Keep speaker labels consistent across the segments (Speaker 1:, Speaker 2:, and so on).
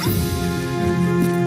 Speaker 1: Thank you.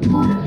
Speaker 1: Drew.